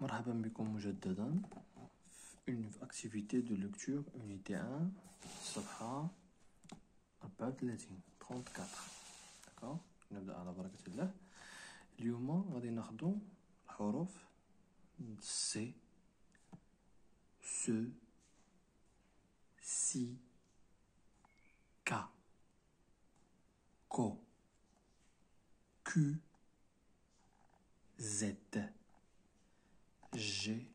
مرحبا بكم مجددا في une activité de lecture unité 1 صفحة 34 34 داكوغ نبدأ على بركة الله. اليوم غادي ناخدو الحروف سي سو سي كا كو كو زد G,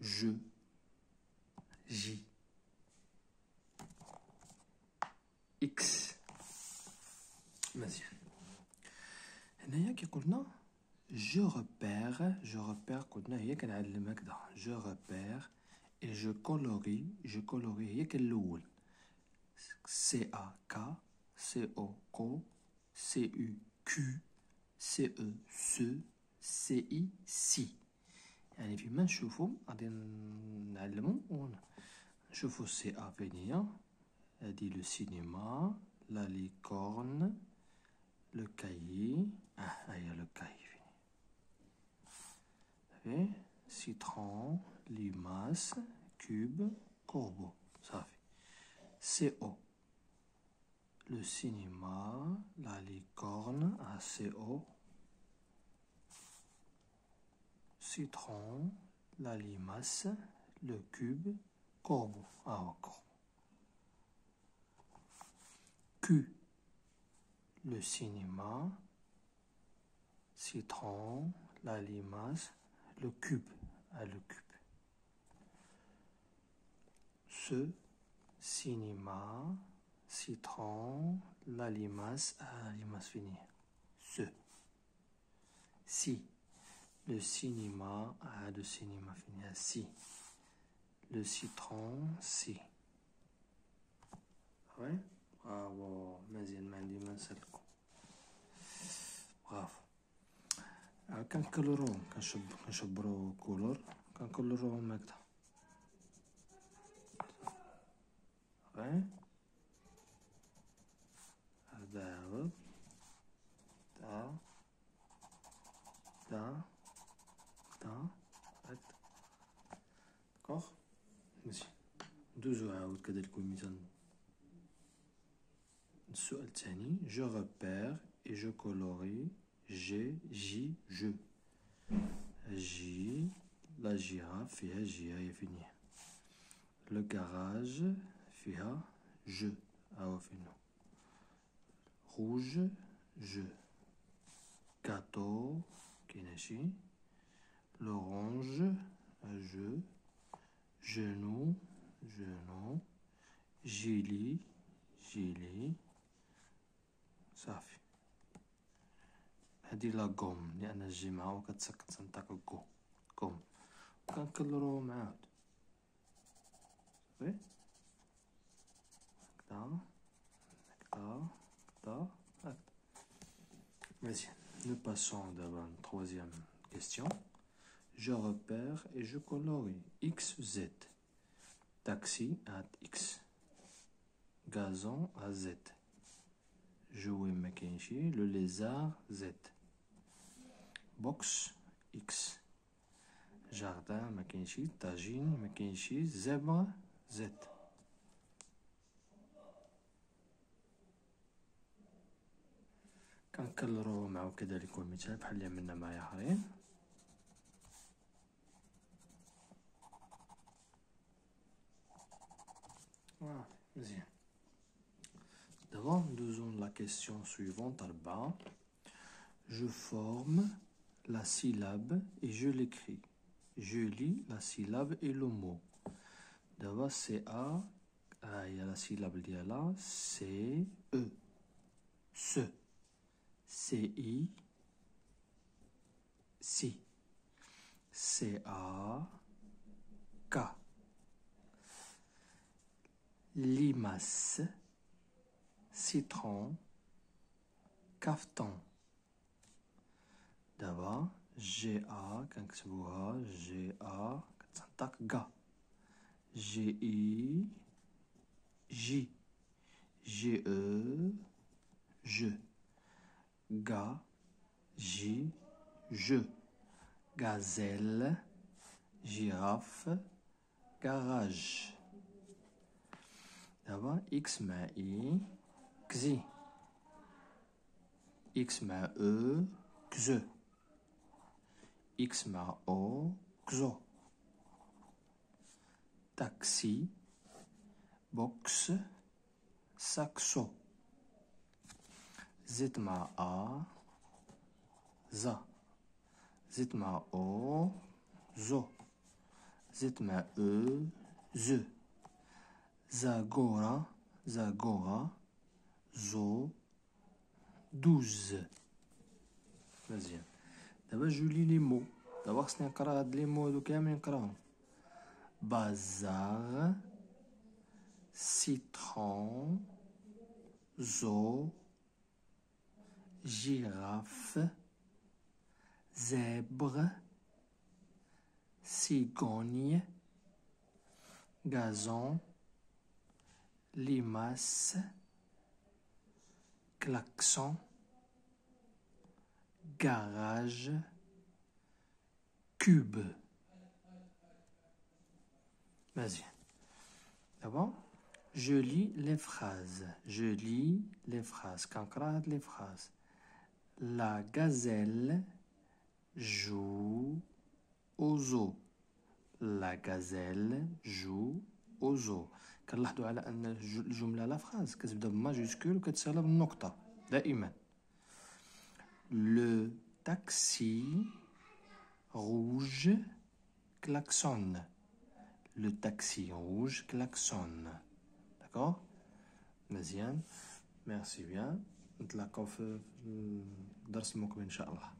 je, J, X. مزيان هنايا كي قلنا جو repère جو repère قلنا هي كنعلم هكذا جو repère et je colorie je colorie هي كالأول سي ا كا سي او كو سي يو كو سي او سو سي اي سي يعني فيما نشوفو غادي نعلمو نشوفو سي ا فين هادي لو سينما لا ليكورن لو كايي اه هيا لو كايي فين سيترون ليماس كوب كوربو صافي سي او le cinéma, la licorne, ACO, citron, la limace, le cube, corbeau. Ah, encore. Q, le cinéma, citron, la limace, le cube. Ah, le cube. Ce, cinéma, citron, la limace, ah, la limace finie. Ce. Si, le cinéma, ah, le cinéma finit à si. Le citron, si. Ouais? Bravo, مزيان ما عندي ما نسلكو برافو كنكلروهم كنشب كنشبرو كولور كنكلروهم هكذا غير ندوزو عاود كذلك مثال السؤال الثاني جو repère et je colorie j'ai j'y je J la girafe فيها جي هي فين le garage فيها je ها فين rouge je gâteau كاين شي l'orange je genou genou gilet gilet صافي هادي لا كوم لان الجي معاو كتسكت تنطق كو كوم كنكلروهم عاود صافي هكدا هكدا هكدا هكدا مزيان Nous passons d'abord à une troisième question. Je repère et je colorie X, Z. Taxi à X. Gazon à Z. Jouer Mackenzie, le lézard Z. Box X. Jardin Mackenzie, tagine Mackenzie, zèbre Z. كنكررو معو كذلك المثال بحال اللي عملنا مع اخرين D'abord, nous avons la question suivante à bas. Je forme la syllabe et je l'écris. Je lis la syllabe et le mot. D'abord, c'est A. Ah, il y a la syllabe il y a là. C'est E. Ce. C I. Si. C A. K limace, citron, cafeton. D'abord, G-A, G-A, G, G-I, J, G-E, Je. Ga, J, je. gazelle, girafe, garage. D'abord, X ma I, XI. X ma E, XE. X ma O, XO. Taxi, box, saxo. Z ma A, ZA. Z ma O, ZO. Z ma E, ZE. Zagora, Zagora, Zo, douze. Vas-y. D'abord, je lis les mots. D'abord, c'est un les mots de Bazar, citron, zoo, girafe, zèbre, cigogne, gazon, limace, klaxon, garage, cube. Vas-y. D'abord, je lis les phrases. Je lis les phrases. Concrète les phrases. La gazelle joue au zoo. La gazelle joue zoo. كنلاحظوا على أن الجملة لا فراز كتبدأ بماجيسكول وكتسالى بالنقطه دائما. لو تاكسي روج كلاكسون لو تاكسي روج كلاكسون داكور مزيان ميرسي بيان نتلاقاو في الدرس المقبل ان شاء الله